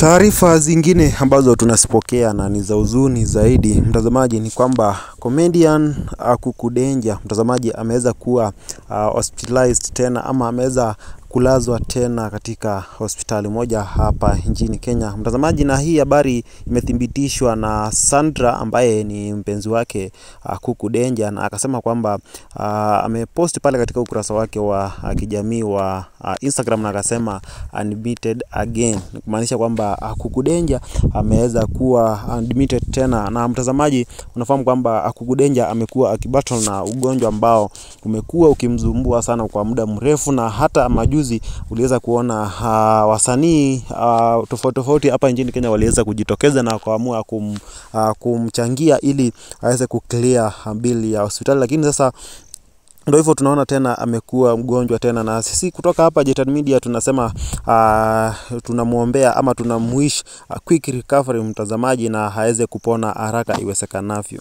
Taarifa zingine ambazo tunazipokea na ni za huzuni zaidi, mtazamaji, ni kwamba comedian Kuku Denja, mtazamaji, ameweza kuwa uh, hospitalized tena ama ameweza kulazwa tena katika hospitali moja hapa nchini Kenya, mtazamaji, na hii habari imethibitishwa na Sandra ambaye ni mpenzi wake uh, Kuku Denja, na akasema kwamba uh, amepost pale katika ukurasa wake wa uh, kijamii wa uh, Instagram na akasema admitted again, kumaanisha kwamba uh, Kuku Denja ameweza kuwa admitted tena. Na mtazamaji, unafahamu kwamba uh, Kuku Denja amekuwa akibattle na ugonjwa ambao umekuwa ukimzumbua sana kwa muda mrefu, na hata majuzi uliweza kuona uh, wasanii uh, tofauti tofauti hapa nchini Kenya waliweza kujitokeza na kuamua kum, uh, kumchangia ili aweze kuclear bili ya hospitali, lakini sasa ndio hivyo tunaona tena amekuwa mgonjwa tena, na sisi kutoka hapa Jetan Media tunasema uh, tunamwombea ama tunamwish uh, quick recovery mtazamaji, na aweze kupona haraka iwezekanavyo.